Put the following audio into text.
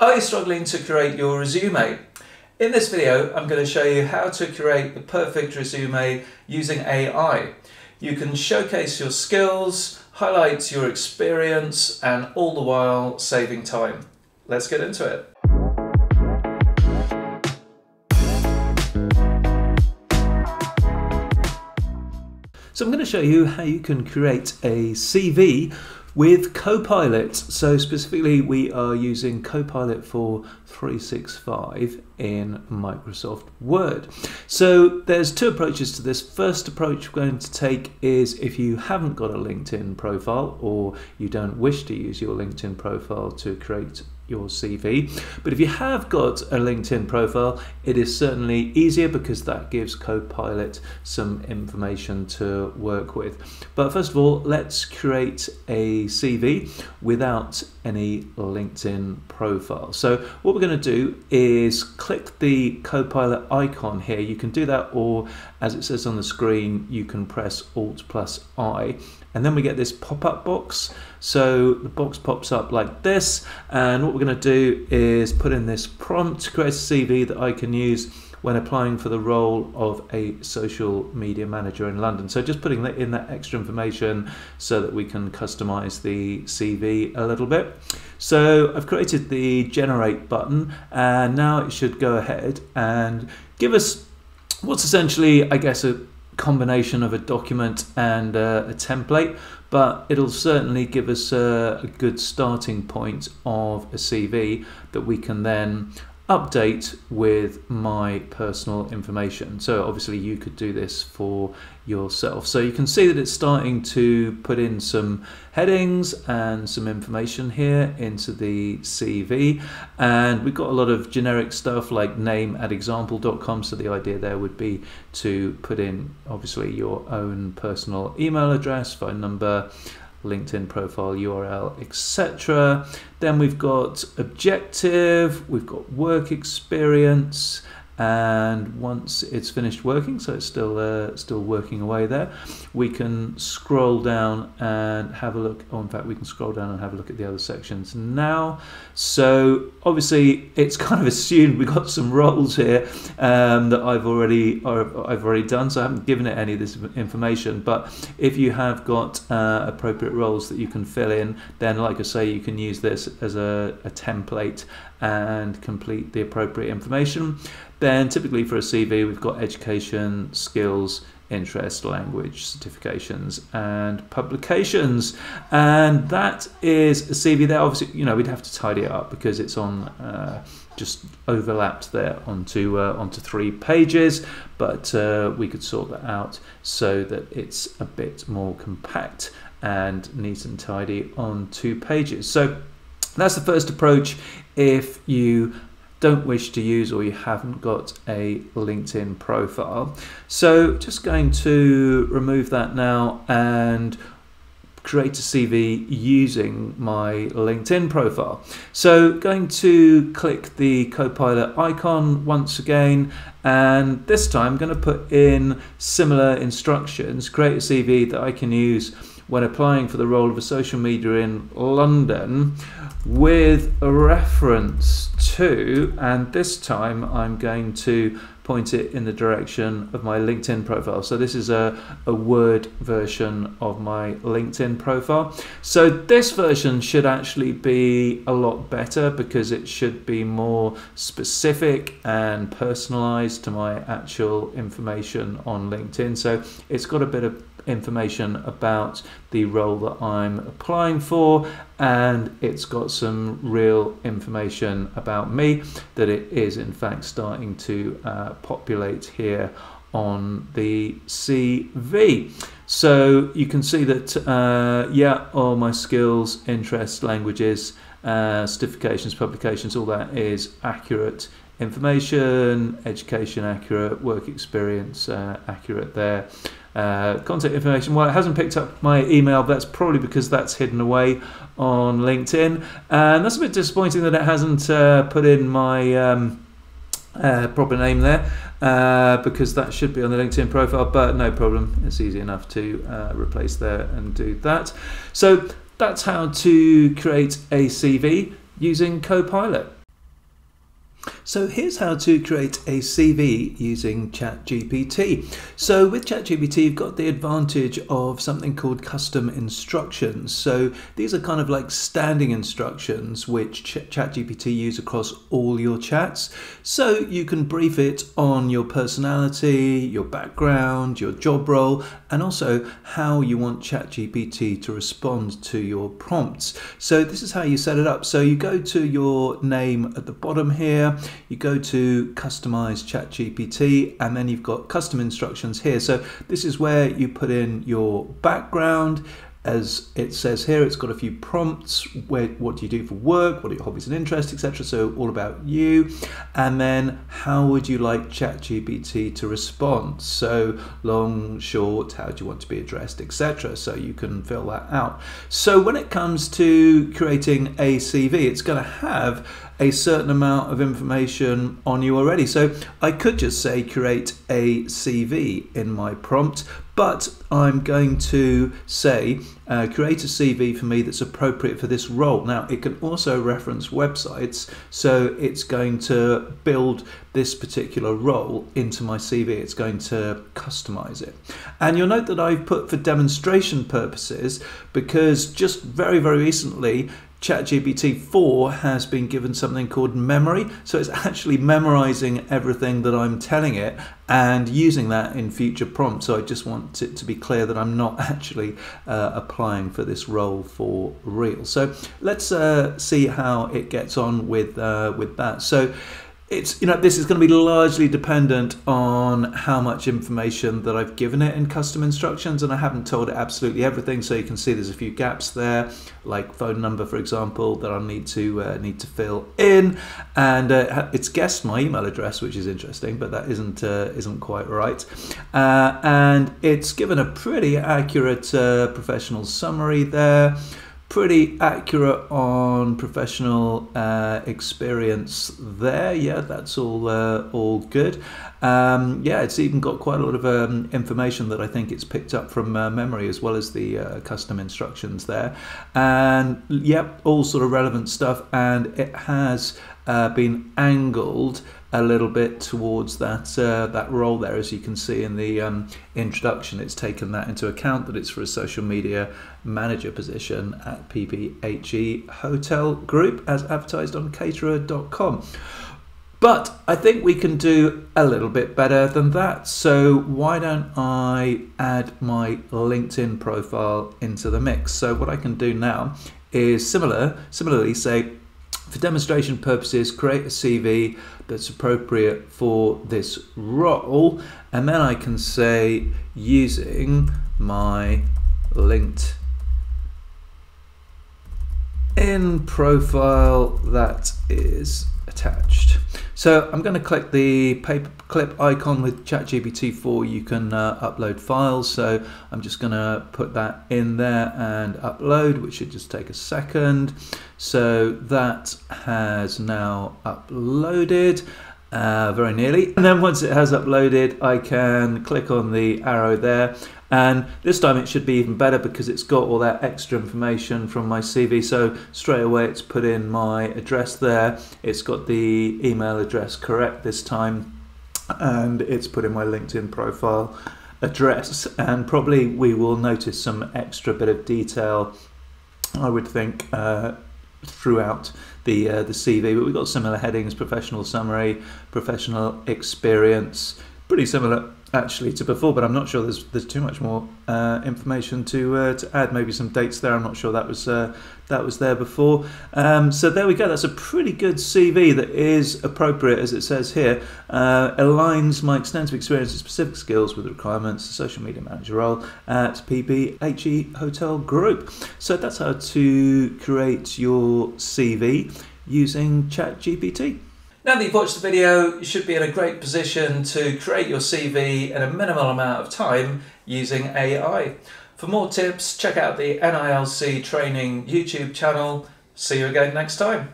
Are you struggling to create your resume? In this video, I'm going to show you how to create the perfect resume using AI. You can showcase your skills, highlight your experience, and all the while saving time. Let's get into it. So I'm going to show you how you can create a CV with Copilot. So specifically, we are using Copilot for 365 in Microsoft Word. So there's two approaches to this. First approach we're going to take is if you haven't got a LinkedIn profile or you don't wish to use your LinkedIn profile to create your CV. But if you have got a LinkedIn profile, it is certainly easier because that gives Copilot some information to work with. But first of all, let's create a CV without any LinkedIn profile. So what we're going to do is click the Copilot icon here. You can do that or as it says on the screen, you can press Alt plus I and then we get this pop-up box so the box pops up like this and what we're going to do is put in this prompt to create a CV that I can use when applying for the role of a social media manager in London. So just putting in that extra information so that we can customize the CV a little bit. So I've created the generate button and now it should go ahead and give us what's essentially, I guess, a combination of a document and uh, a template, but it'll certainly give us a, a, good starting point of a CV that we can then update with my personal information. So obviously you could do this for yourself. So you can see that it's starting to put in some headings and some information here into the CV. And we've got a lot of generic stuff like name at example.com. So the idea there would be to put in obviously your own personal email address, phone number, LinkedIn profile URL, etc. Then we've got objective, we've got work experience, and once it's finished working, so it's still uh, still working away there, we can scroll down and have a look. Oh, in fact, we can scroll down and have a look at the other sections now. So obviously, it's kind of assumed we've got some roles here um, that I've already I've already done. So I haven't given it any of this information. But if you have got uh, appropriate roles that you can fill in, then like I say, you can use this as a, a template and complete the appropriate information. Then typically for a CV, we've got education, skills, interest, language, certifications, and publications. And that is a CV there. Obviously, you know, we'd have to tidy it up because it's on uh, just overlapped there onto uh, onto three pages, but uh, we could sort that out so that it's a bit more compact and neat and tidy on two pages. So that's the first approach if you don't wish to use or you haven't got a LinkedIn profile. So just going to remove that now and create a CV using my LinkedIn profile. So going to click the Copilot icon once again and this time I'm going to put in similar instructions, create a CV that I can use when applying for the role of a social media in London with a reference to, and this time I'm going to point it in the direction of my LinkedIn profile. So this is a, a Word version of my LinkedIn profile. So this version should actually be a lot better because it should be more specific and personalized to my actual information on LinkedIn. So it's got a bit of information about the role that I'm applying for and it's got some real information about me that it is in fact starting to uh, populate here on the CV. So you can see that, uh, yeah, all my skills, interests, languages, uh, certifications, publications, all that is accurate information, education accurate, work experience uh, accurate there. Uh, contact information, well, it hasn't picked up my email. That's probably because that's hidden away on LinkedIn. And that's a bit disappointing that it hasn't uh, put in my um, uh, proper name there uh, because that should be on the LinkedIn profile, but no problem. It's easy enough to uh, replace there and do that. So that's how to create a CV using Copilot. So here's how to create a CV using ChatGPT. So with ChatGPT, you've got the advantage of something called custom instructions. So these are kind of like standing instructions which ChatGPT use across all your chats. So you can brief it on your personality, your background, your job role, and also how you want ChatGPT to respond to your prompts. So this is how you set it up. So you go to your name at the bottom here you go to customize ChatGPT and then you've got custom instructions here. So this is where you put in your background as it says here, it's got a few prompts. Where, what do you do for work? What are your hobbies and interests, etc. So all about you, and then how would you like ChatGPT to respond? So long, short, how do you want to be addressed, etc. So you can fill that out. So when it comes to creating a CV, it's going to have a certain amount of information on you already. So I could just say create a CV in my prompt, but I'm going to say uh, create a CV for me that's appropriate for this role. Now it can also reference websites, so it's going to build this particular role into my CV. It's going to customize it. And you'll note that I've put for demonstration purposes because just very, very recently ChatGPT 4 has been given something called memory. So it's actually memorizing everything that I'm telling it and using that in future prompts. So I just want it to be clear that I'm not actually uh, applying for this role for real. So let's uh, see how it gets on with, uh, with that. So it's you know this is going to be largely dependent on how much information that I've given it in custom instructions and I haven't told it absolutely everything so you can see there's a few gaps there like phone number for example that I need to uh, need to fill in and uh, it's guessed my email address which is interesting but that isn't uh, isn't quite right. Uh, and it's given a pretty accurate uh, professional summary there pretty accurate on professional uh, experience there. Yeah, that's all uh, all good. Um, yeah, it's even got quite a lot of um, information that I think it's picked up from uh, memory as well as the uh, custom instructions there. And yep, all sort of relevant stuff. And it has uh, been angled a little bit towards that uh, that role there, as you can see in the um, introduction. It's taken that into account that it's for a social media manager position at PPHE Hotel Group, as advertised on Caterer.com. But I think we can do a little bit better than that. So why don't I add my LinkedIn profile into the mix? So what I can do now is similar, similarly say for demonstration purposes, create a CV that's appropriate for this role, and then I can say using my LinkedIn profile that is attached. So I'm going to click the paperclip icon with ChatGPT 4. You can uh, upload files. So I'm just going to put that in there and upload, which should just take a second. So that has now uploaded. Uh, very nearly. And then once it has uploaded, I can click on the arrow there and this time it should be even better because it's got all that extra information from my CV. So straight away it's put in my address there. It's got the email address correct this time. And it's put in my LinkedIn profile address. And probably we will notice some extra bit of detail, I would think, uh, throughout the uh, the CV. But we've got similar headings: professional summary, professional experience, pretty similar actually to before, but I'm not sure there's there's too much more uh, information to uh, to add. Maybe some dates there. I'm not sure that was uh, that was there before. Um, so there we go. That's a pretty good CV that is appropriate, as it says here. Uh, aligns my extensive experience and specific skills with the requirements of social media manager role at PPHE Hotel Group. So that's how to create your CV using ChatGPT. Now that you've watched the video, you should be in a great position to create your CV in a minimal amount of time using AI. For more tips, check out the NILC Training YouTube channel. See you again next time.